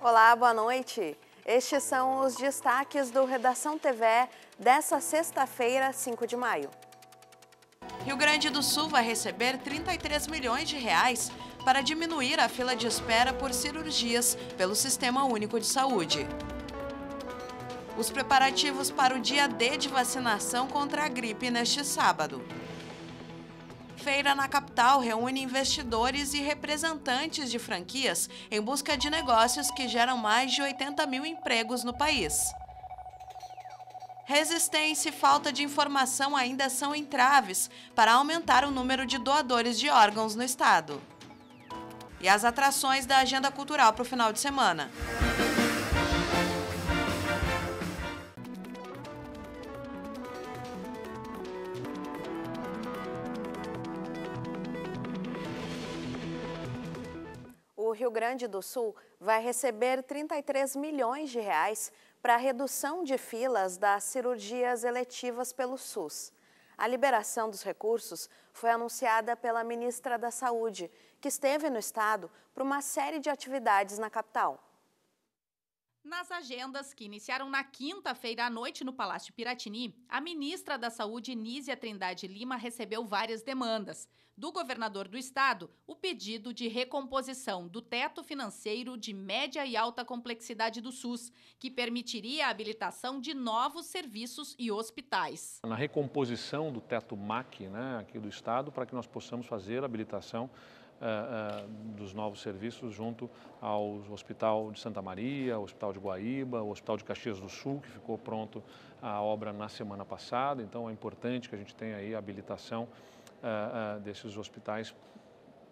Olá, boa noite. Estes são os destaques do Redação TV dessa sexta-feira, 5 de maio. Rio Grande do Sul vai receber 33 milhões de reais para diminuir a fila de espera por cirurgias pelo Sistema Único de Saúde. Os preparativos para o dia D de vacinação contra a gripe neste sábado. Feira na capital reúne investidores e representantes de franquias em busca de negócios que geram mais de 80 mil empregos no país. Resistência e falta de informação ainda são entraves para aumentar o número de doadores de órgãos no estado. E as atrações da agenda cultural para o final de semana. Rio Grande do Sul vai receber 33 milhões de reais para a redução de filas das cirurgias eletivas pelo SUS. A liberação dos recursos foi anunciada pela ministra da Saúde, que esteve no estado para uma série de atividades na capital. Nas agendas que iniciaram na quinta-feira à noite no Palácio Piratini, a ministra da Saúde, Nízia Trindade Lima, recebeu várias demandas. Do governador do estado, o pedido de recomposição do teto financeiro de média e alta complexidade do SUS, que permitiria a habilitação de novos serviços e hospitais. Na recomposição do teto MAC né, aqui do estado, para que nós possamos fazer a habilitação dos novos serviços junto ao Hospital de Santa Maria, ao Hospital de Guaíba, o Hospital de Caxias do Sul, que ficou pronto a obra na semana passada. Então é importante que a gente tenha aí a habilitação uh, desses hospitais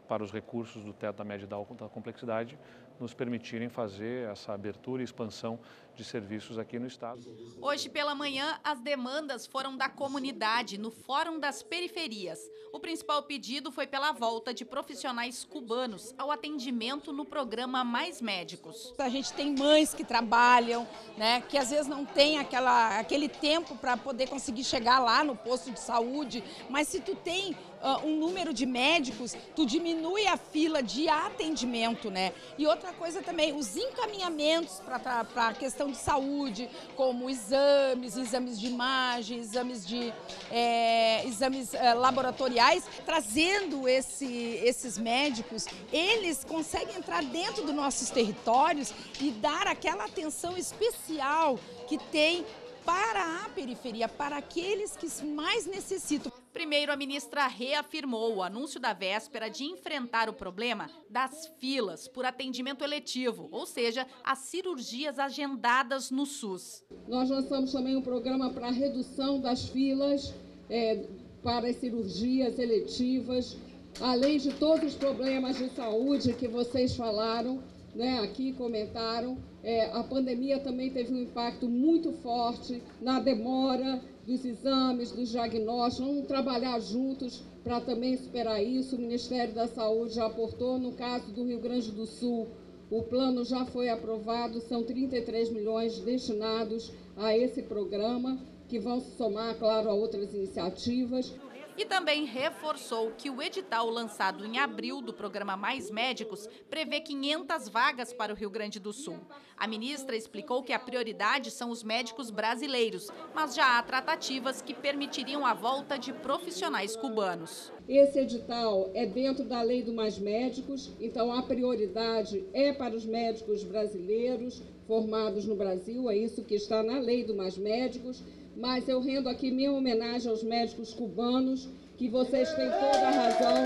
para os recursos do teto da média da complexidade nos permitirem fazer essa abertura e expansão de serviços aqui no estado. Hoje pela manhã, as demandas foram da comunidade no Fórum das Periferias. O principal pedido foi pela volta de profissionais cubanos ao atendimento no programa Mais Médicos. A gente tem mães que trabalham, né, que às vezes não tem aquela, aquele tempo para poder conseguir chegar lá no posto de saúde, mas se tu tem uh, um número de médicos, tu diminui a fila de atendimento, né? E outra coisa também, os encaminhamentos para a questão de saúde, como exames, exames de imagem, exames de é, exames é, laboratoriais, trazendo esse, esses médicos, eles conseguem entrar dentro dos nossos territórios e dar aquela atenção especial que tem para a periferia, para aqueles que mais necessitam. Primeiro, a ministra reafirmou o anúncio da véspera de enfrentar o problema das filas por atendimento eletivo, ou seja, as cirurgias agendadas no SUS. Nós lançamos também um programa para redução das filas é, para as cirurgias eletivas, além de todos os problemas de saúde que vocês falaram né, aqui comentaram, é, a pandemia também teve um impacto muito forte na demora dos exames, dos diagnósticos. Vamos trabalhar juntos para também superar isso. O Ministério da Saúde já aportou, no caso do Rio Grande do Sul, o plano já foi aprovado, são 33 milhões destinados a esse programa, que vão se somar, claro, a outras iniciativas e também reforçou que o edital lançado em abril do programa Mais Médicos prevê 500 vagas para o Rio Grande do Sul. A ministra explicou que a prioridade são os médicos brasileiros, mas já há tratativas que permitiriam a volta de profissionais cubanos. Esse edital é dentro da lei do Mais Médicos, então a prioridade é para os médicos brasileiros formados no Brasil, é isso que está na lei do Mais Médicos mas eu rendo aqui minha homenagem aos médicos cubanos, que vocês têm toda a razão,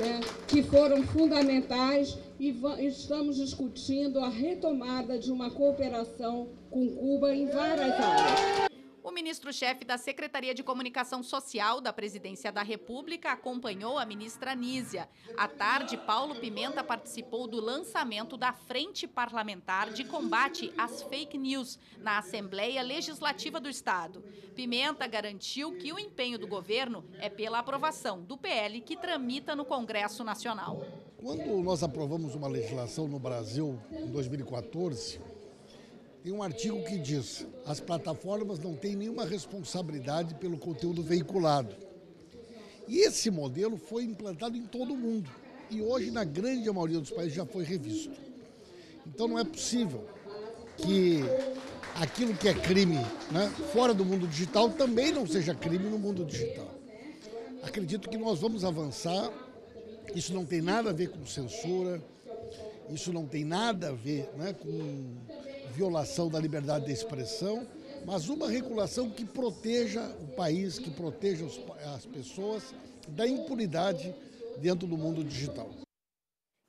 né, que foram fundamentais e estamos discutindo a retomada de uma cooperação com Cuba em várias áreas. O ministro-chefe da Secretaria de Comunicação Social da Presidência da República acompanhou a ministra Nízia. À tarde, Paulo Pimenta participou do lançamento da Frente Parlamentar de Combate às Fake News na Assembleia Legislativa do Estado. Pimenta garantiu que o empenho do governo é pela aprovação do PL que tramita no Congresso Nacional. Quando nós aprovamos uma legislação no Brasil em 2014, tem um artigo que diz: as plataformas não têm nenhuma responsabilidade pelo conteúdo veiculado. E esse modelo foi implantado em todo o mundo e hoje, na grande maioria dos países, já foi revisto. Então não é possível que aquilo que é crime né, fora do mundo digital também não seja crime no mundo digital. Acredito que nós vamos avançar. Isso não tem nada a ver com censura, isso não tem nada a ver né, com violação da liberdade de expressão, mas uma regulação que proteja o país, que proteja as pessoas da impunidade dentro do mundo digital.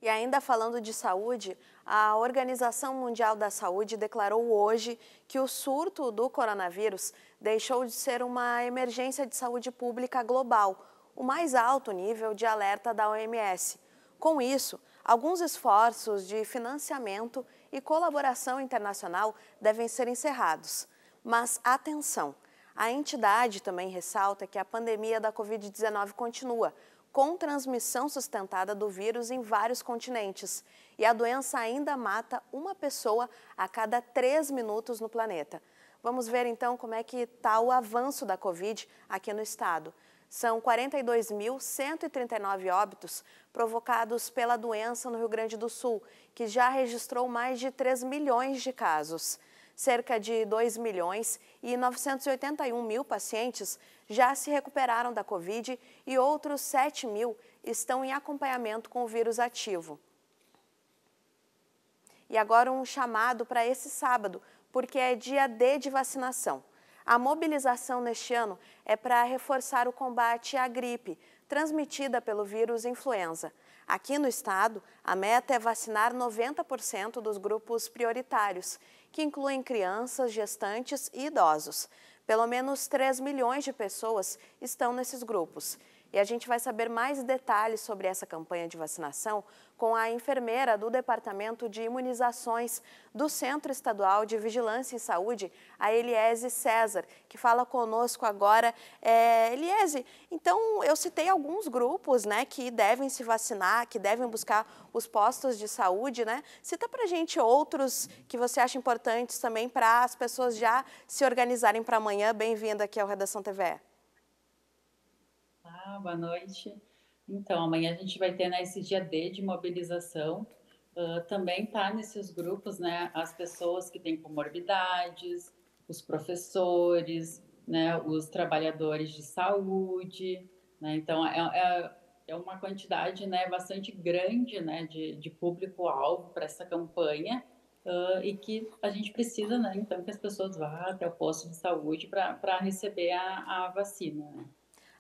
E ainda falando de saúde, a Organização Mundial da Saúde declarou hoje que o surto do coronavírus deixou de ser uma emergência de saúde pública global, o mais alto nível de alerta da OMS. Com isso, alguns esforços de financiamento e colaboração internacional devem ser encerrados. Mas atenção! A entidade também ressalta que a pandemia da Covid-19 continua, com transmissão sustentada do vírus em vários continentes. E a doença ainda mata uma pessoa a cada três minutos no planeta. Vamos ver então como é que está o avanço da Covid aqui no estado. São 42.139 óbitos provocados pela doença no Rio Grande do Sul, que já registrou mais de 3 milhões de casos. Cerca de 2 milhões e 981 mil pacientes já se recuperaram da Covid e outros 7 mil estão em acompanhamento com o vírus ativo. E agora um chamado para esse sábado, porque é dia D de vacinação. A mobilização neste ano é para reforçar o combate à gripe, transmitida pelo vírus influenza. Aqui no estado, a meta é vacinar 90% dos grupos prioritários, que incluem crianças, gestantes e idosos. Pelo menos 3 milhões de pessoas estão nesses grupos. E a gente vai saber mais detalhes sobre essa campanha de vacinação com a enfermeira do Departamento de Imunizações do Centro Estadual de Vigilância em Saúde, a Eliese César, que fala conosco agora. É, Eliese, então eu citei alguns grupos né, que devem se vacinar, que devem buscar os postos de saúde. Né? Cita para gente outros que você acha importantes também para as pessoas já se organizarem para amanhã. Bem-vinda aqui ao Redação TV. Ah, boa noite. Então, amanhã a gente vai ter né, esse dia D de mobilização. Uh, também tá nesses grupos, né, as pessoas que têm comorbidades, os professores, né, os trabalhadores de saúde, né, então é, é, é, uma quantidade, né, bastante grande, né, de, de público-alvo para essa campanha uh, e que a gente precisa, né, então que as pessoas vá até o posto de saúde para receber a, a vacina, né.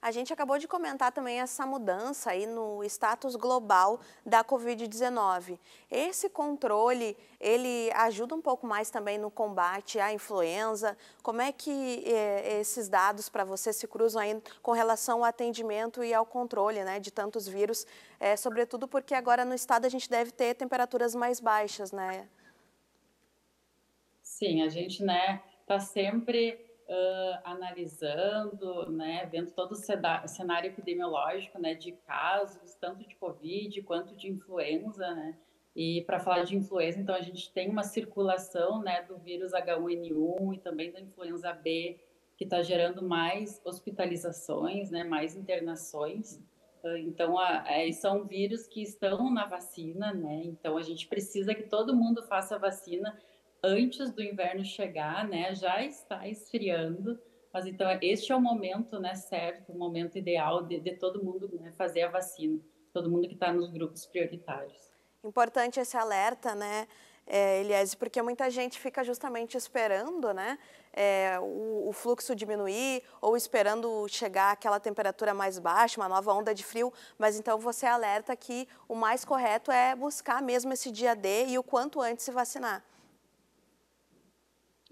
A gente acabou de comentar também essa mudança aí no status global da Covid-19. Esse controle, ele ajuda um pouco mais também no combate à influenza? Como é que eh, esses dados para você se cruzam aí com relação ao atendimento e ao controle né, de tantos vírus? É, sobretudo porque agora no estado a gente deve ter temperaturas mais baixas, né? Sim, a gente né, está sempre uh, analisando, né, vendo todo o cenário epidemiológico, né, de casos, tanto de Covid quanto de influenza, né, e para falar de influenza, então a gente tem uma circulação, né, do vírus H1N1 e também da influenza B, que está gerando mais hospitalizações, né, mais internações. Então, a, a, são vírus que estão na vacina, né? Então, a gente precisa que todo mundo faça a vacina antes do inverno chegar, né? Já está esfriando, mas então este é o momento, né? Certo, o momento ideal de, de todo mundo né, fazer a vacina, todo mundo que está nos grupos prioritários. Importante esse alerta, né? É, porque muita gente fica justamente esperando né, é, o, o, fluxo diminuir ou esperando chegar aquela temperatura mais baixa, uma nova onda de frio, mas então você alerta que o mais correto é buscar mesmo esse dia D e o quanto antes se vacinar.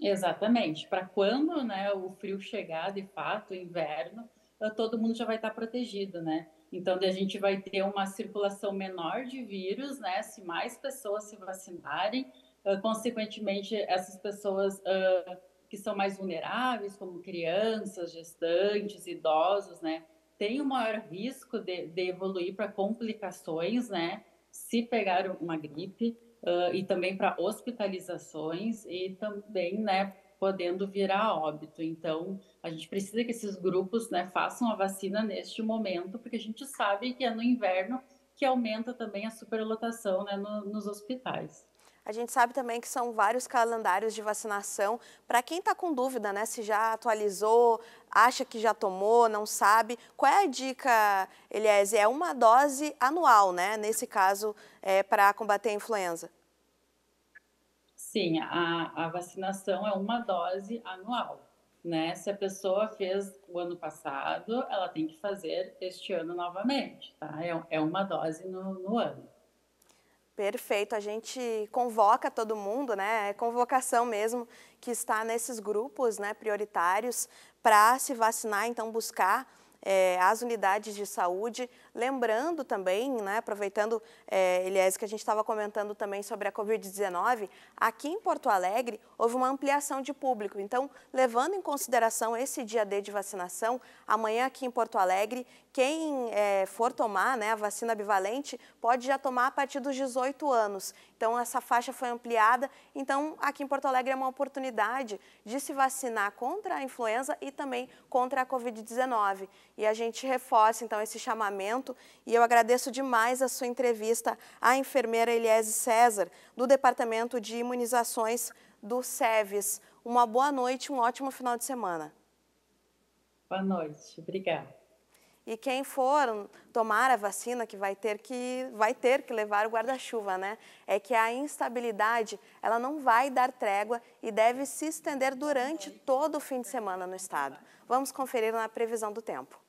Exatamente. Para quando né, o frio chegar, de fato, inverno, eh, todo mundo já vai estar protegido, né? Então, a gente vai ter uma circulação menor de vírus, né? Se mais pessoas se vacinarem, uh, consequentemente, essas pessoas uh, que são mais vulneráveis, como crianças, gestantes, idosos, né? Tem o maior risco de, de evoluir para complicações, né? Se pegar uma gripe uh, e também para hospitalizações e também, né, podendo virar óbito. Então, a gente precisa que esses grupos, né, façam a vacina neste momento, porque a gente sabe que é no inverno que aumenta também a superlotação, né, no, nos hospitais. A gente sabe também que são vários calendários de vacinação. Para quem está com dúvida, né, se já atualizou, acha que já tomou, não sabe, qual é a dica, Elias? É uma dose anual, né? Nesse caso, é, para combater a influenza. Sim, a, a vacinação é uma dose anual. Né? Se a pessoa fez o ano passado, ela tem que fazer este ano novamente, tá? É, é uma dose no, no ano. Perfeito, a gente convoca todo mundo, né? É convocação mesmo que está nesses grupos, né, prioritários para se vacinar, então buscar é, as unidades de saúde. Lembrando também, né, aproveitando, é, Elias, que a gente estava comentando também sobre a Covid-19, aqui em Porto Alegre houve uma ampliação de público. Então, levando em consideração esse dia D de vacinação, amanhã aqui em Porto Alegre, quem é, for tomar né, a vacina bivalente pode já tomar a partir dos 18 anos. Então, essa faixa foi ampliada. Então, aqui em Porto Alegre é uma oportunidade de se vacinar contra a influenza e também contra a Covid-19. E a gente reforça, então, esse chamamento. E eu agradeço demais a sua entrevista à enfermeira Eliese César, do Departamento de Imunizações do SEVES. Uma boa noite, um ótimo final de semana. Boa noite, obrigada. E quem for tomar a vacina, que vai ter que, vai ter que levar o guarda-chuva, né? É que a instabilidade, ela não vai dar trégua e deve se estender durante todo o fim de semana no estado. Vamos conferir na previsão do tempo.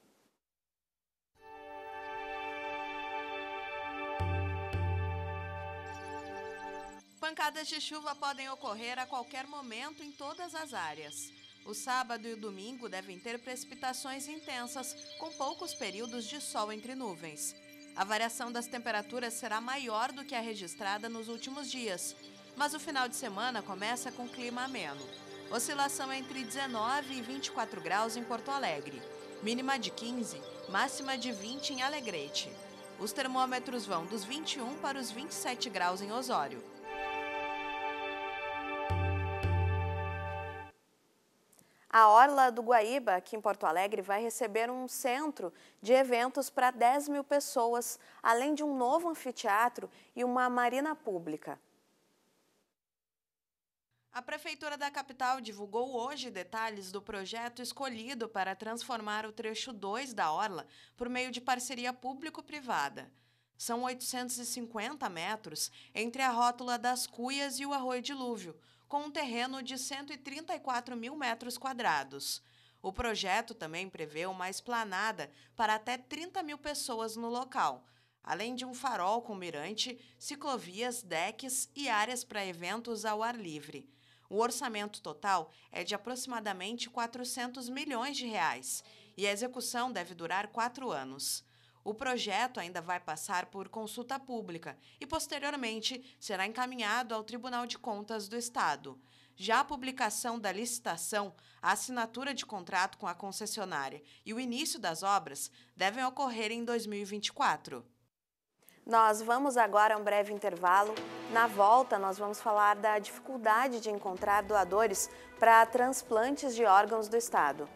Pancadas de chuva podem ocorrer a qualquer momento em todas as áreas. O sábado e o domingo devem ter precipitações intensas, com poucos períodos de sol entre nuvens. A variação das temperaturas será maior do que a registrada nos últimos dias, mas o final de semana começa com clima ameno. Oscilação entre 19 e 24 graus em Porto Alegre, mínima de 15, máxima de 20 em Alegrete. Os termômetros vão dos 21 para os 27 graus em Osório. A Orla do Guaíba, aqui em Porto Alegre, vai receber um centro de eventos para 10 mil pessoas, além de um novo anfiteatro e uma marina pública. A Prefeitura da capital divulgou hoje detalhes do projeto escolhido para transformar o trecho 2 da Orla por meio de parceria público-privada. São 850 metros entre a rótula das Cuias e o Arroio Dilúvio, com um terreno de 134 mil metros quadrados. O projeto também prevê uma esplanada para até 30 mil pessoas no local, além de um farol com mirante, ciclovias, decks e áreas para eventos ao ar livre. O orçamento total é de aproximadamente 400 milhões de reais e a execução deve durar quatro anos. O projeto ainda vai passar por consulta pública e, posteriormente, será encaminhado ao Tribunal de Contas do Estado. Já a publicação da licitação, a assinatura de contrato com a concessionária e o início das obras devem ocorrer em 2024. Nós vamos agora a um breve intervalo. Na volta, nós vamos falar da dificuldade de encontrar doadores para transplantes de órgãos do Estado.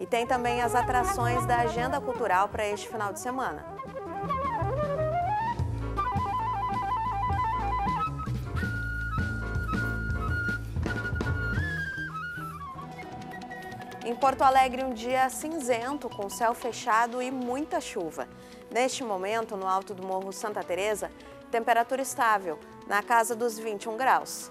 E tem também as atrações da agenda cultural para este final de semana. Em Porto Alegre, um dia cinzento, com céu fechado e muita chuva. Neste momento, no alto do Morro Santa Teresa, temperatura estável, na casa dos 21 graus.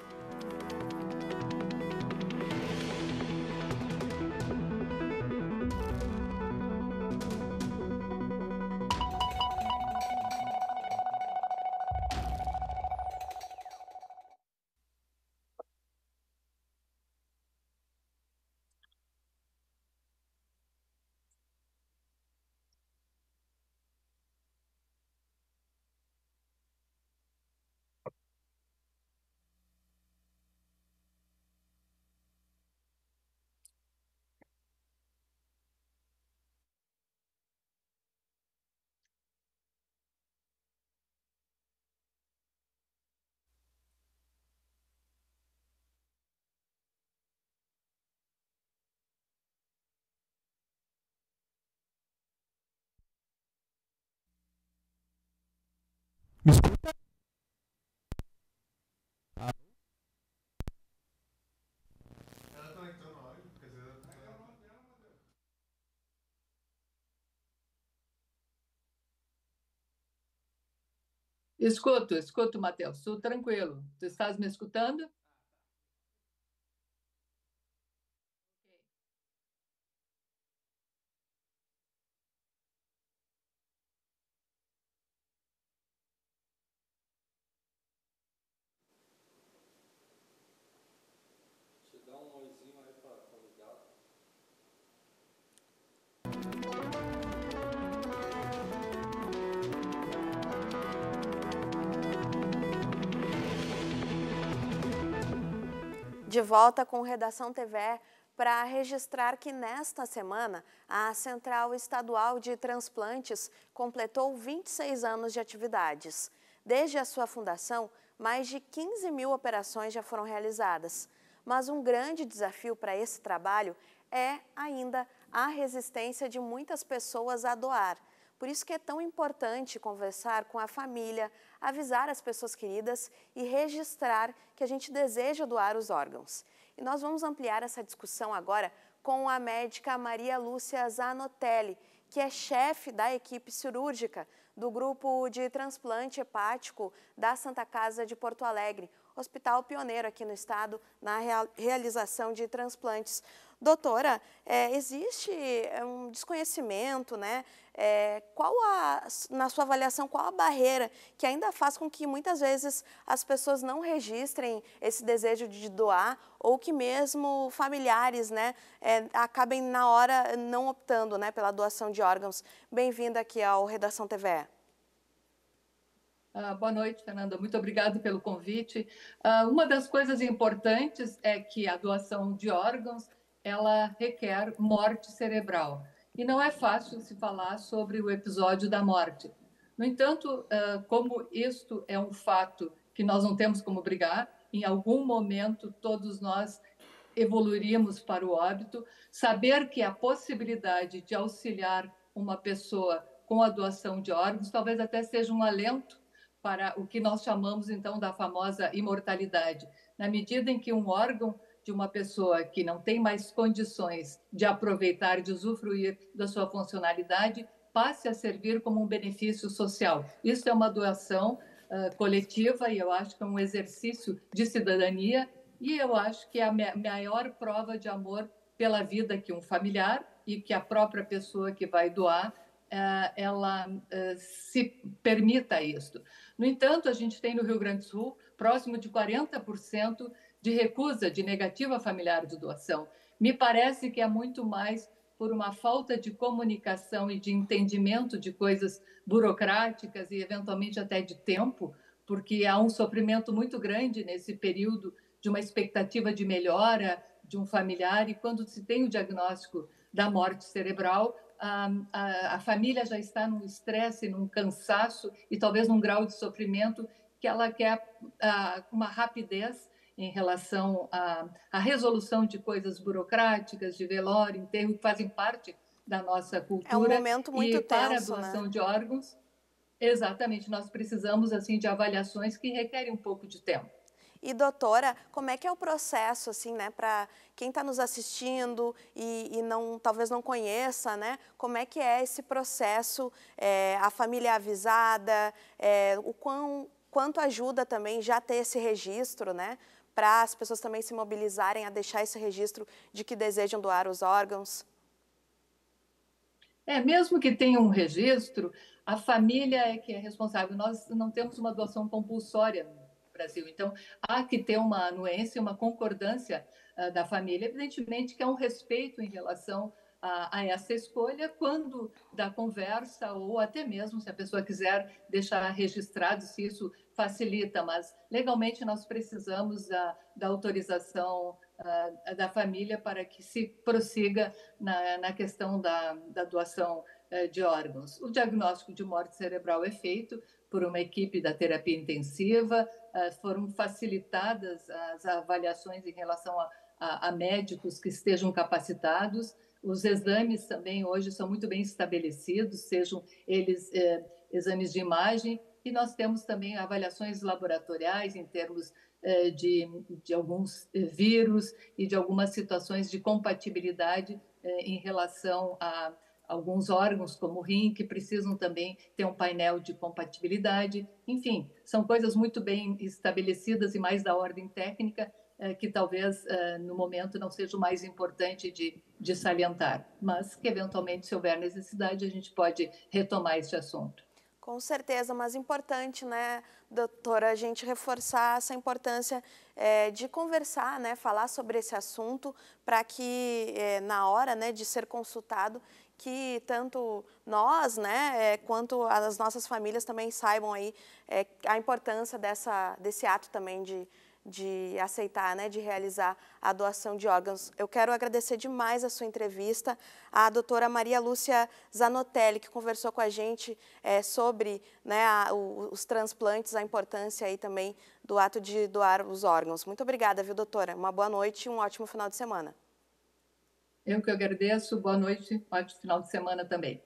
Me escuta? Escuto, escuto, Matheus. Tudo tranquilo. Tu estás me escutando? De volta com Redação TV para registrar que nesta semana a Central Estadual de Transplantes completou 26 anos de atividades. Desde a sua fundação, mais de 15 mil operações já foram realizadas. Mas um grande desafio para esse trabalho é ainda a resistência de muitas pessoas a doar. Por isso que é tão importante conversar com a família, avisar as pessoas queridas e registrar que a gente deseja doar os órgãos. E nós vamos ampliar essa discussão agora com a médica Maria Lúcia Zanotelli, que é chefe da equipe cirúrgica do grupo de transplante hepático da Santa Casa de Porto Alegre, hospital pioneiro aqui no estado na realização de transplantes. Doutora, é, existe é, um desconhecimento, né? É, qual a, na sua avaliação, qual a barreira que ainda faz com que muitas vezes as pessoas não registrem esse desejo de doar ou que mesmo familiares, né, é, acabem na hora não optando, né, pela doação de órgãos? Bem-vinda aqui ao Redação TVE. Ah, boa noite, Fernanda. Muito obrigada pelo convite. Ah, uma das coisas importantes é que a doação de órgãos ela requer morte cerebral. E não é fácil se falar sobre o episódio da morte. No entanto, como isto é um fato que nós não temos como brigar, em algum momento todos nós evoluiríamos para o óbito, saber que a possibilidade de auxiliar uma pessoa com a doação de órgãos talvez até seja um alento para o que nós chamamos então da famosa imortalidade. Na medida em que um órgão de uma pessoa que não tem mais condições de aproveitar, de usufruir da sua funcionalidade, passe a servir como um benefício social. Isso é uma doação uh, coletiva e eu acho que é um exercício de cidadania e eu acho que é a maior prova de amor pela vida que um familiar e que a própria pessoa que vai doar uh, ela uh, se permita isso. No entanto, a gente tem no Rio Grande do Sul próximo de 40% de recusa, de negativa familiar de doação. Me parece que é muito mais por uma falta de comunicação e de entendimento de coisas burocráticas e eventualmente até de tempo, porque há um sofrimento muito grande nesse período de uma expectativa de melhora de um familiar e quando se tem o diagnóstico da morte cerebral, a, a, a família já está num estresse, num cansaço e talvez num grau de sofrimento que ela quer a, uma rapidez em relação à, à resolução de coisas burocráticas, de velório, enterro, que fazem parte da nossa cultura. É um momento muito e tenso, para a doação né? de órgãos, exatamente, nós precisamos assim de avaliações que requerem um pouco de tempo. E doutora, como é que é o processo, assim, né, para quem está nos assistindo e, e, não, talvez não conheça, né, como é que é esse processo, é, a família avisada, é, o quão, quanto ajuda também já ter esse registro, né, para as pessoas também se mobilizarem a deixar esse registro de que desejam doar os órgãos? É, mesmo que tenha um registro, a família é que é responsável. Nós não temos uma doação compulsória no Brasil, então há que ter uma anuência, uma concordância uh, da família. Evidentemente que é um respeito em relação a, a, essa escolha quando da conversa ou até mesmo se a pessoa quiser deixar registrado se isso facilita, mas legalmente nós precisamos da, da autorização uh, da família para que se prossiga na, na questão da, da doação uh, de órgãos. O diagnóstico de morte cerebral é feito por uma equipe da terapia intensiva, uh, foram facilitadas as avaliações em relação a, a, a médicos que estejam capacitados, os exames também hoje são muito bem estabelecidos, sejam eles eh, exames de imagem e nós temos também avaliações laboratoriais em termos eh, de, de alguns eh, vírus e de algumas situações de compatibilidade eh, em relação a, alguns órgãos, como o rim, que precisam também ter um painel de compatibilidade. Enfim, são coisas muito bem estabelecidas e mais da ordem técnica, que talvez no momento não seja o mais importante de, de salientar, mas que eventualmente, se houver necessidade, a gente pode retomar este assunto. Com certeza, mas importante, né, doutora, a gente reforçar essa importância é, de conversar, né, falar sobre esse assunto, para que é, na hora né, de ser consultado, que tanto nós, né, é, quanto as nossas famílias também saibam aí a importância dessa, desse ato também de, de aceitar, né, de realizar a doação de órgãos. Eu quero agradecer demais a sua entrevista, a doutora Maria Lúcia Zanotelli, que conversou com a gente é, sobre né, a, o, os transplantes, a importância aí também do ato de doar os órgãos. Muito obrigada, viu, doutora? Uma boa noite e um ótimo final de semana. Eu que agradeço, boa noite, ótimo final de semana também.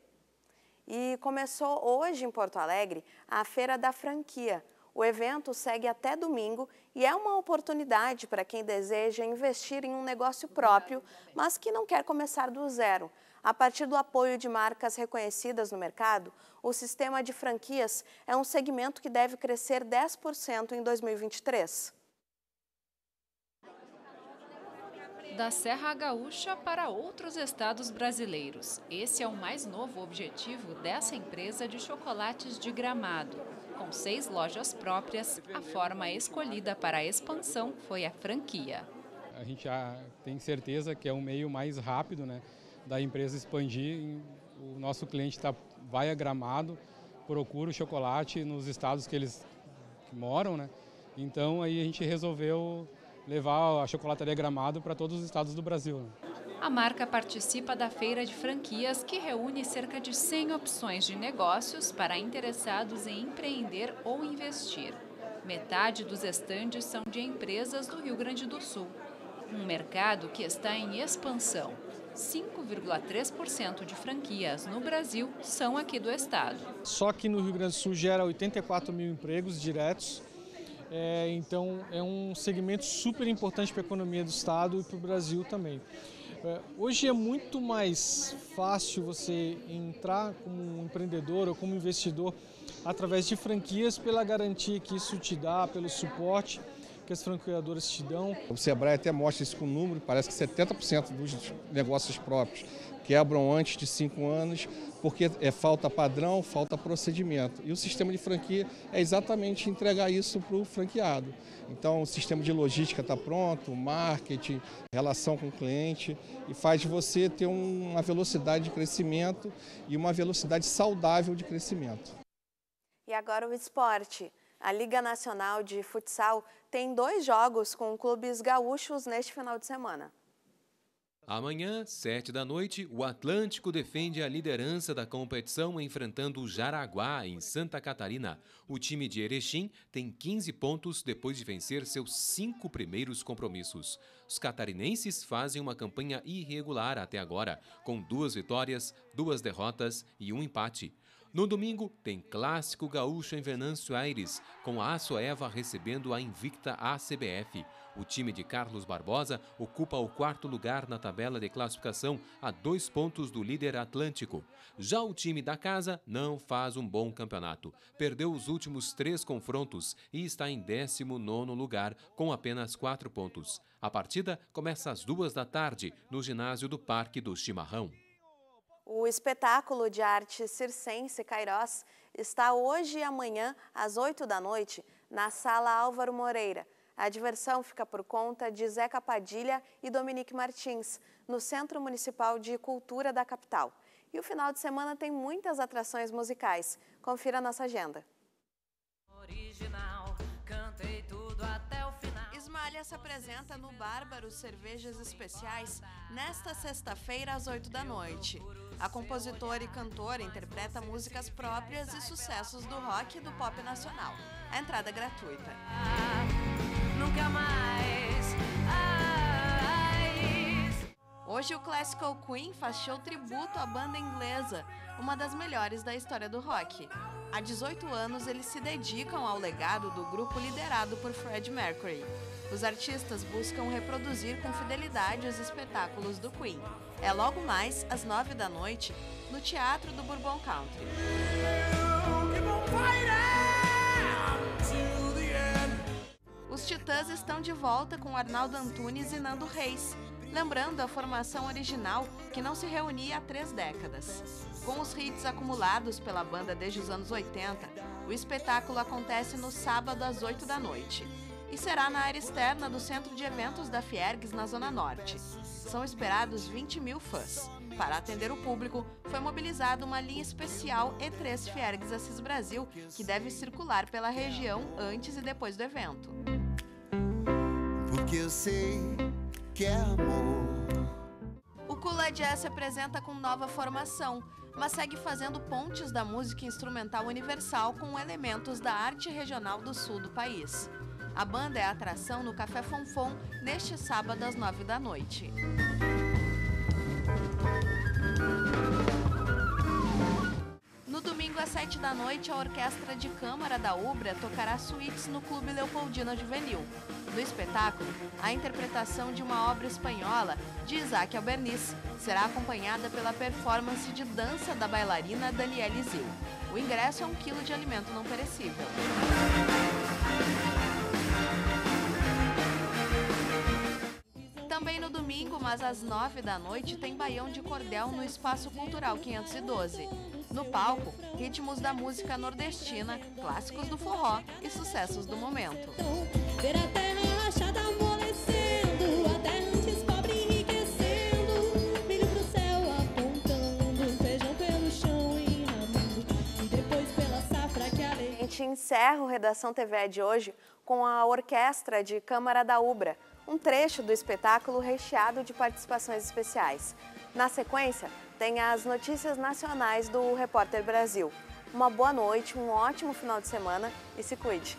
E começou hoje em Porto Alegre a Feira da Franquia, o evento segue até domingo e é uma oportunidade para quem deseja investir em um negócio próprio, mas que não quer começar do zero. A partir do apoio de marcas reconhecidas no mercado, o sistema de franquias é um segmento que deve crescer 10% em 2023. Da Serra Gaúcha para outros estados brasileiros. Esse é o mais novo objetivo dessa empresa de chocolates de gramado. Com seis lojas próprias, a forma escolhida para a expansão foi a franquia. A gente já tem certeza que é um meio mais rápido né, da empresa expandir. O nosso cliente tá, vai a Gramado, procura o chocolate nos estados que eles moram, né? Então aí a gente resolveu levar a chocolataria Gramado para todos os estados do Brasil. Né? A marca participa da feira de franquias que reúne cerca de 100 opções de negócios para interessados em empreender ou investir. Metade dos estandes são de empresas do Rio Grande do Sul, um mercado que está em expansão. 5,3% de franquias no Brasil são aqui do estado. Só que no Rio Grande do Sul gera 84 mil empregos diretos. É, então é um segmento super importante para a economia do estado e para o Brasil também. É, hoje é muito mais fácil você entrar como empreendedor ou como investidor através de franquias pela garantia que isso te dá, pelo suporte que as franqueadoras te dão. O Sebrae até mostra isso com número, parece que 70% dos negócios próprios quebram antes de cinco anos, porque é falta padrão, falta procedimento. E o sistema de franquia é exatamente entregar isso para o franqueado. Então, o sistema de logística está pronto, marketing, relação com o cliente, e faz você ter uma velocidade de crescimento e uma velocidade saudável de crescimento. E agora o esporte. A Liga Nacional de Futsal tem dois jogos com clubes gaúchos neste final de semana. Amanhã, sete da noite, o Atlântico defende a liderança da competição enfrentando o Jaraguá, em Santa Catarina. O time de Erechim tem 15 pontos depois de vencer seus cinco primeiros compromissos. Os catarinenses fazem uma campanha irregular até agora, com duas vitórias, duas derrotas e um empate. No domingo, tem Clássico Gaúcho em Venâncio Aires, com a Açoeva recebendo a invicta ACBF. O time de Carlos Barbosa ocupa o quarto lugar na tabela de classificação, a dois pontos do líder Atlântico. Já o time da casa não faz um bom campeonato. Perdeu os últimos três confrontos e está em 19 lugar, com apenas quatro pontos. A partida começa às duas da tarde, no ginásio do Parque do Chimarrão. O espetáculo de arte circense Cairós está hoje e amanhã, às 8 da noite, na Sala Álvaro Moreira. A diversão fica por conta de Zeca Padilha e Dominique Martins, no Centro Municipal de Cultura da capital. E o final de semana tem muitas atrações musicais. Confira a nossa agenda. Original, cantei tudo até o final. Ismália se apresenta no Bárbaro Cervejas Especiais nesta sexta-feira às 8 da noite. A compositora e cantora interpreta músicas próprias e sucessos do rock e do pop nacional. A entrada é gratuita. Nunca mais. Hoje o Classical Queen faz show tributo à banda inglesa, uma das melhores da história do rock. Há 18 anos eles se dedicam ao legado do grupo liderado por Fred Mercury. Os artistas buscam reproduzir com fidelidade os espetáculos do Queen. É logo mais às 9 da noite no Teatro do Bourbon Country. Os Titãs estão de volta com Arnaldo Antunes e Nando Reis, lembrando a formação original que não se reunia há três décadas. Com os hits acumulados pela banda desde os anos 80, o espetáculo acontece no sábado às 8 da noite e será na área externa do Centro de Eventos da Fiergs, na Zona Norte. São esperados 20 mil fãs. Para atender o público, foi mobilizada uma linha especial E3 Fiergs Assis Brasil, que deve circular pela região antes e depois do evento. Porque eu sei que é amor. O Kula Jazz se apresenta com nova formação, mas segue fazendo pontes da música instrumental universal com elementos da arte regional do sul do país. A banda é a atração no Café Fonfon neste sábado às nove da noite. No domingo às sete da noite, a Orquestra de Câmara da Ubra tocará suítes no Clube Leopoldina Juvenil. No espetáculo, a interpretação de uma obra espanhola de Isaac Alberniz será acompanhada pela performance de dança da bailarina Daniele Zil. O ingresso é um quilo de alimento não perecível. Também no domingo, mas às nove da noite, tem Baião de Cordel no Espaço Cultural 512. No palco, ritmos da música nordestina, clássicos do forró e sucessos do momento. E. A gente encerra o Redação TV de hoje com a Orquestra de Câmara da Ubra, um trecho do espetáculo recheado de participações especiais. Na sequência, tem as notícias nacionais do Repórter Brasil. Uma boa noite, um ótimo final de semana e se cuide!